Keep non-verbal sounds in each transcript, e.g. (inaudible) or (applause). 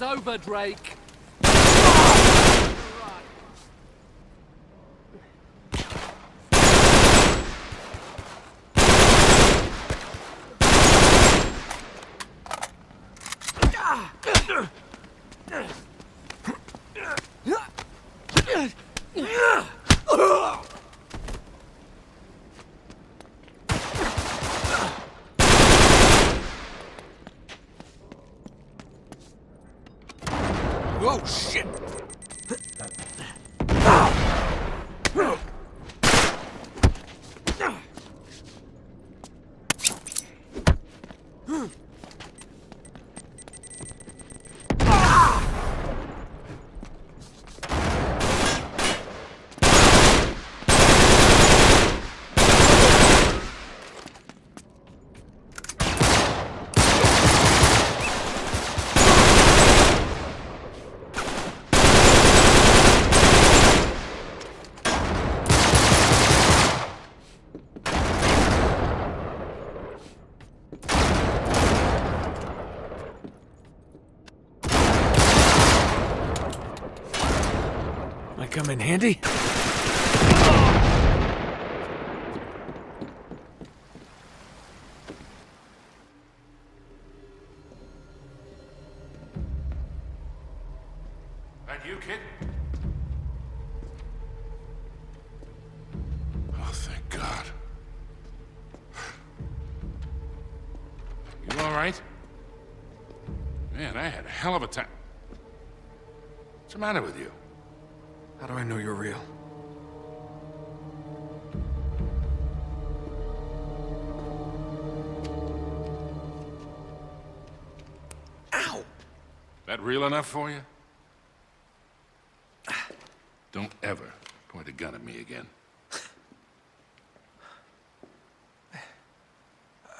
It's over, Drake. Oh, shit! Come in handy. And you, kid? Oh, thank God. You all right? Man, I had a hell of a time. What's the matter with you? How do I know you're real? Ow! That real enough for you? Don't ever point a gun at me again.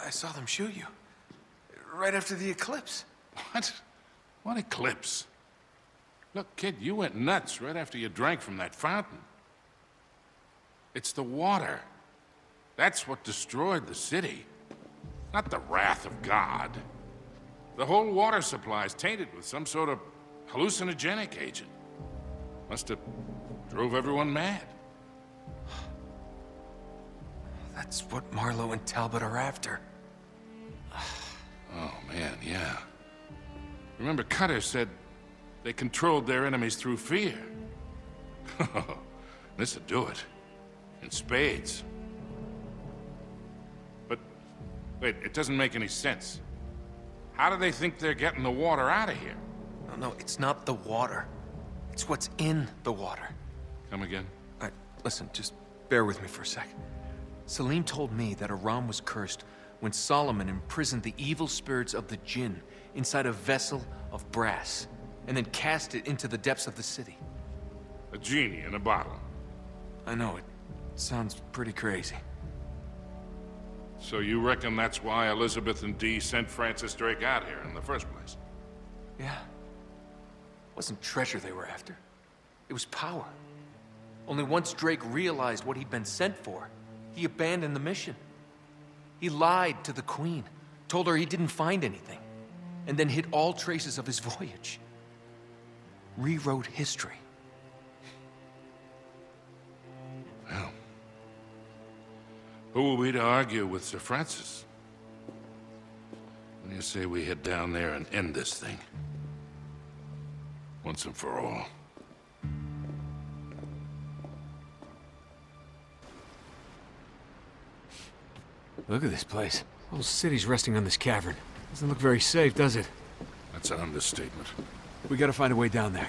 I saw them shoot you. Right after the eclipse. What? What eclipse? Look, kid, you went nuts right after you drank from that fountain. It's the water. That's what destroyed the city. Not the wrath of God. The whole water supply is tainted with some sort of hallucinogenic agent. Must have drove everyone mad. (sighs) That's what Marlowe and Talbot are after. (sighs) Oh, man, yeah. Remember, Cutter said they controlled their enemies through fear. (laughs) This'll do it. In spades. But, wait, it doesn't make any sense. How do they think they're getting the water out of here? No, no, it's not the water. It's what's in the water. Come again? I, listen, just bear with me for a sec. Salim told me that Iram was cursed when Solomon imprisoned the evil spirits of the jinn inside a vessel of brass and then cast it into the depths of the city. A genie in a bottle. I know, it sounds pretty crazy. So you reckon that's why Elizabeth and Dee sent Francis Drake out here in the first place? Yeah. It wasn't treasure they were after. It was power. Only once Drake realized what he'd been sent for, he abandoned the mission. He lied to the Queen, told her he didn't find anything, and then hid all traces of his (laughs) voyage. Rewrote history. Well, who are we to argue with Sir Francis? When you say we head down there and end this thing? Once and for all. Look at this place. The whole city's resting on this cavern. Doesn't look very safe, does it? That's an understatement. We gotta find a way down there.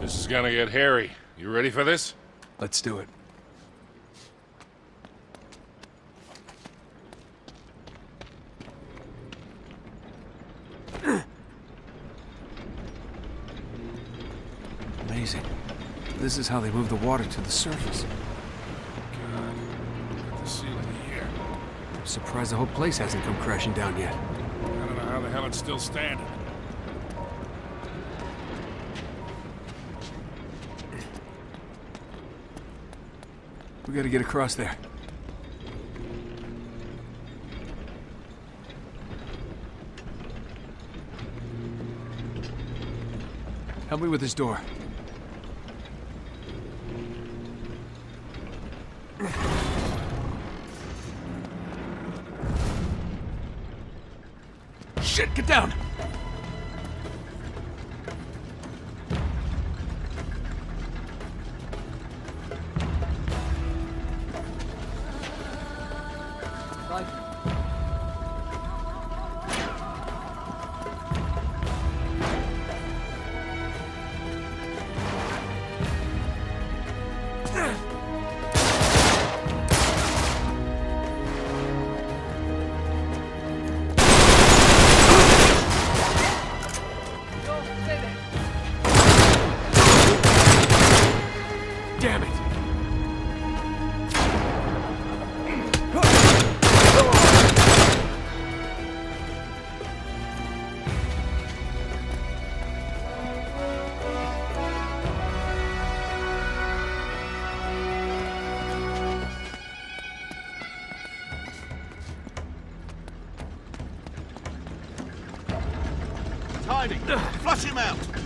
This is gonna get hairy. You ready for this? Let's do it. This is how they move the water to the surface. God, look at the ceiling here. I'm surprised the whole place hasn't come crashing down yet. I don't know how the hell it's still standing. We gotta get across there. Help me with this door. Shit, get down! Damn Hiding. Flush him out.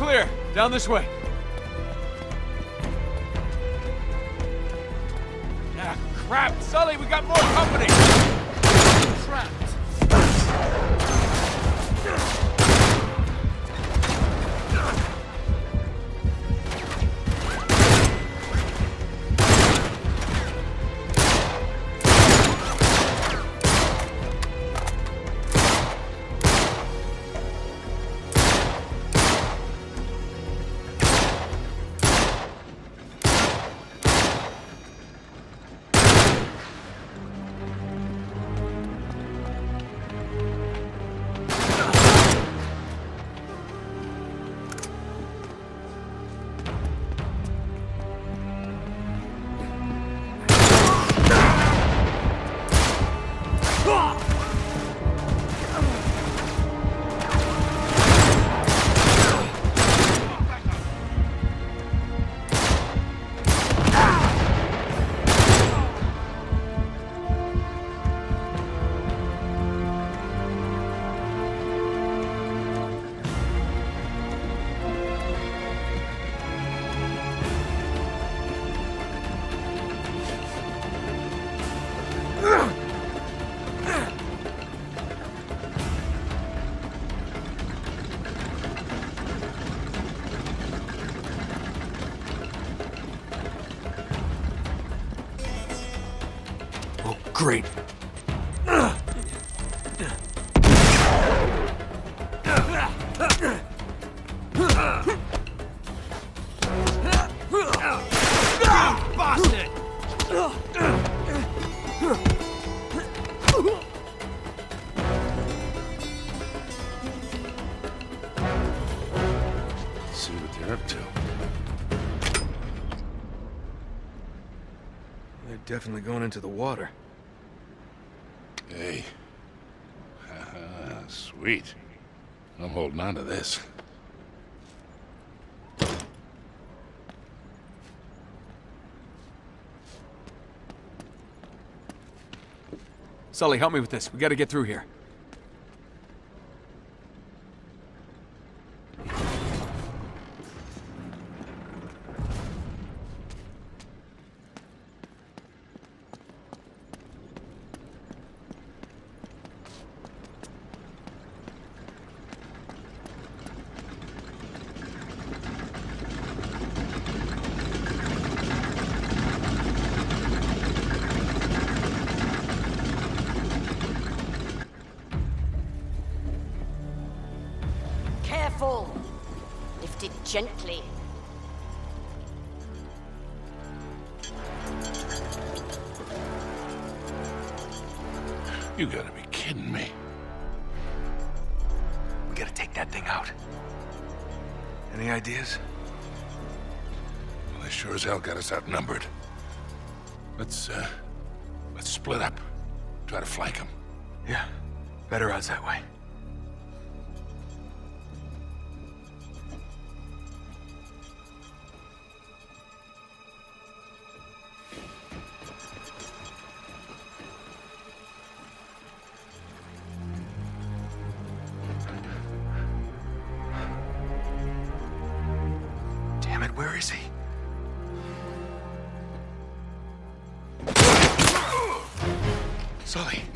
Clear. Down this way. Ah, crap! Sully, we got more company! Trapped. Great. See what they're up to. They're definitely going into the water. Sweet. I'm holding on to this. Sully, help me with this. We gotta get through here. Careful! Lift it gently. You gotta be kidding me. We gotta take that thing out. Any ideas? Well, they sure as hell got us outnumbered. Let's, uh, let's split up. Try to flank them. Yeah, better odds that way. Where is he? Sully.